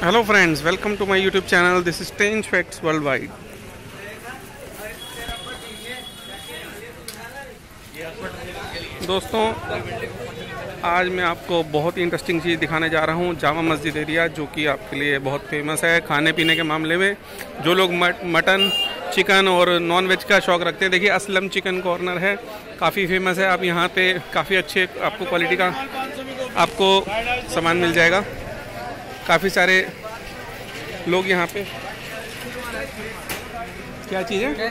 Hello friends, welcome to my YouTube channel. This is Strange Facts Worldwide. दोस्तों आज मैं आपको बहुत ही इंटरेस्टिंग चीज़ दिखाने जा रहा हूँ जामा मस्जिद एरिया जो कि आपके लिए बहुत फ़ेमस है खाने पीने के मामले में जो लोग मटन चिकन और नॉन वेज का शौक़ रखते हैं देखिए असलम चिकन कॉर्नर है काफ़ी फ़ेमस है आप यहाँ पे काफ़ी अच्छे आपको क्वालिटी का आपको सामान मिल जाएगा काफ़ी सारे लोग यहाँ पे। क्या चीज़ है?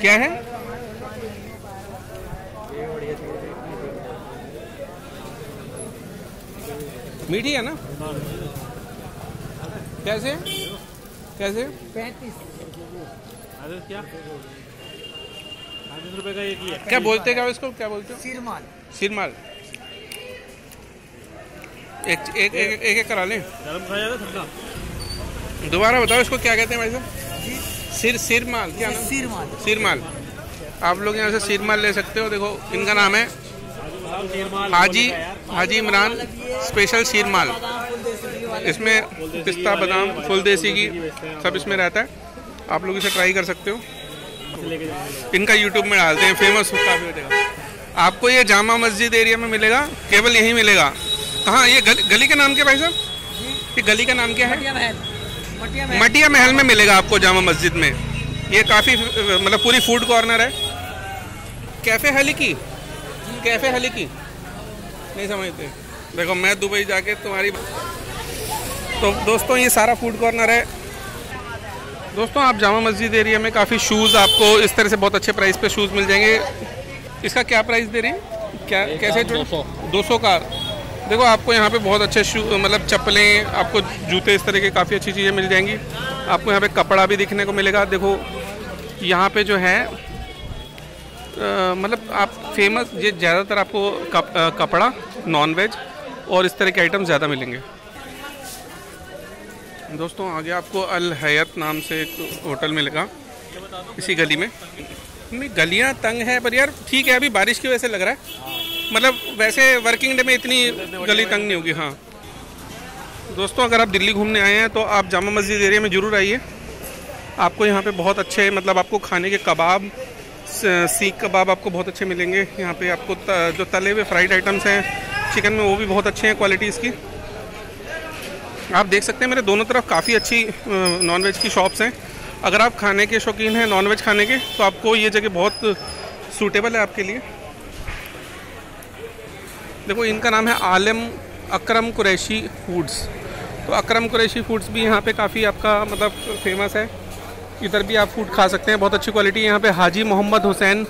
क्या है? मीठी है ना? कैसे? कैसे? पैंतीस। क्या रुपए का एक ही है क्या बोलते हैं? क्या इसको? क्या बोलते हो? सिरमाल। सिरमाल। एक एक एक एक, एक करा लें। गरम खाया था ठंडा। दोबारा बताओ इसको क्या कहते हैं भाई साहब? सिर सिरमाल क्या नाम? सिरमाल सिरमाल आप लोग यहाँ से सिरमाल ले सकते हो देखो इनका नाम है हाजी हाजी इमरान स्पेशल शीरमाल इसमें पिस्ता बादाम फुल देसी की सब इसमें रहता है। आप लोग इसे ट्राई कर सकते हो। इनका यूट्यूब में डालते हैं फ़ेमस काफ़ी हो आपको ये जामा मस्जिद एरिया में मिलेगा केवल यहीं मिलेगा। कहाँ ये गली, गली का नाम क्या भाई साहब? ये गली का नाम क्या है? मटिया महल। मटिया महल। में मिलेगा आपको जामा मस्जिद में। ये काफ़ी मतलब पूरी फ़ूड कॉर्नर है। कैफ़े हली की? कैफ़े हली की? नहीं समझते। देखो मैं दुबई जाके तुम्हारी तो दोस्तों ये सारा फ़ूड कॉर्नर है। दोस्तों आप जामा मस्जिद एरिया में काफ़ी शूज़ आपको इस तरह से बहुत अच्छे प्राइस पे शूज़ मिल जाएँगे। इसका क्या प्राइस दे रहे हैं? क्या कैसे दो सौ। का देखो आपको यहाँ पे बहुत अच्छे शू मतलब चप्पलें आपको जूते इस तरह के काफ़ी अच्छी चीज़ें मिल जाएँगी। आपको यहाँ पे कपड़ा भी दिखने को मिलेगा। देखो यहाँ पे जो है मतलब आप फ़ेमस ये ज़्यादातर आपको कप, अ, कपड़ा नॉन वेज और इस तरह के आइटम ज़्यादा मिलेंगे। दोस्तों आगे आपको अल हयात नाम से एक होटल मिलेगा इसी गली में। नहीं गलियाँ तंग है पर यार ठीक है अभी बारिश की वजह से लग रहा है। मतलब वैसे वर्किंग डे में इतनी गली तंग नहीं होगी हाँ। दोस्तों अगर आप दिल्ली घूमने आए हैं तो आप जामा मस्जिद एरिया में ज़रूर आइए। आपको यहाँ पे बहुत अच्छे मतलब आपको खाने के कबाब सीख कबाब आपको बहुत अच्छे मिलेंगे। यहाँ पे आपको त, जो तले हुए फ्राइड आइटम्स हैं चिकन में वो भी बहुत अच्छे हैं क्वालिटी इसकी। आप देख सकते हैं मेरे दोनों तरफ़ काफ़ी अच्छी नॉनवेज की शॉप्स हैं। अगर आप खाने के शौकीन हैं नॉनवेज खाने के तो आपको ये जगह बहुत सूटेबल है आपके लिए। देखो, इनका नाम है आलम अकरम कुरैशी फूड्स। तो अकरम कुरैशी फूड्स भी यहाँ पे काफ़ी आपका मतलब फ़ेमस है। इधर भी आप फ़ूड खा सकते हैं, बहुत अच्छी क्वालिटी यहाँ पे हाजी मोहम्मद हुसैन,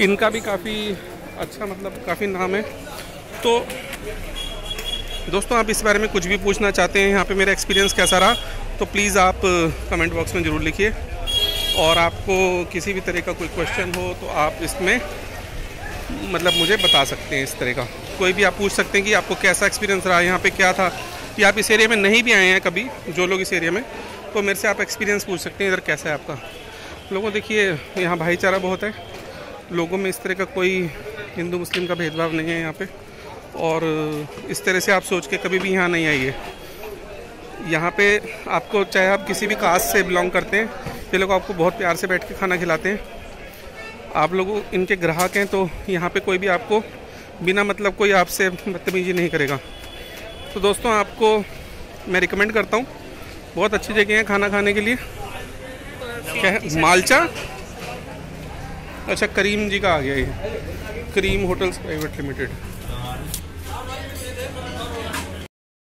इनका भी काफ़ी अच्छा मतलब काफ़ी नाम है। तो दोस्तों, आप इस बारे में कुछ भी पूछना चाहते हैं, यहाँ पे मेरा एक्सपीरियंस कैसा रहा तो प्लीज़ आप कमेंट बॉक्स में ज़रूर लिखिए। और आपको किसी भी तरह का कोई क्वेश्चन हो तो आप इसमें मतलब मुझे बता सकते हैं इस तरह का। कोई भी आप पूछ सकते हैं कि आपको कैसा एक्सपीरियंस रहा, यहाँ पे क्या था। या आप इस एरिया में नहीं भी आए हैं कभी, जो लोग इस एरिया में तो मेरे से आप एक्सपीरियंस पूछ सकते हैं इधर कैसा है आपका। लोगों, देखिए, यहाँ भाईचारा बहुत है। लोगों में इस तरह का कोई हिंदू, मुस्लिम का भेदभाव नहीं है यहाँ पे। और इस तरह से आप सोच के कभी भी यहाँ नहीं आइए। यहाँ पे आपको, चाहे आप किसी भी कास्ट से बिलोंग करते हैं, ये लोग आपको बहुत प्यार से बैठ के खाना खिलाते हैं। आप लोग इनके ग्राहक हैं तो यहाँ पे कोई भी आपको बिना मतलब कोई आपसे बदतमीजी नहीं करेगा। तो दोस्तों, आपको मैं रिकमेंड करता हूँ। बहुत अच्छी जगह है खाना खाने के लिए। क्या है? मालचा? अच्छा करीम जी का आ गया ये। Karim hotels private limited.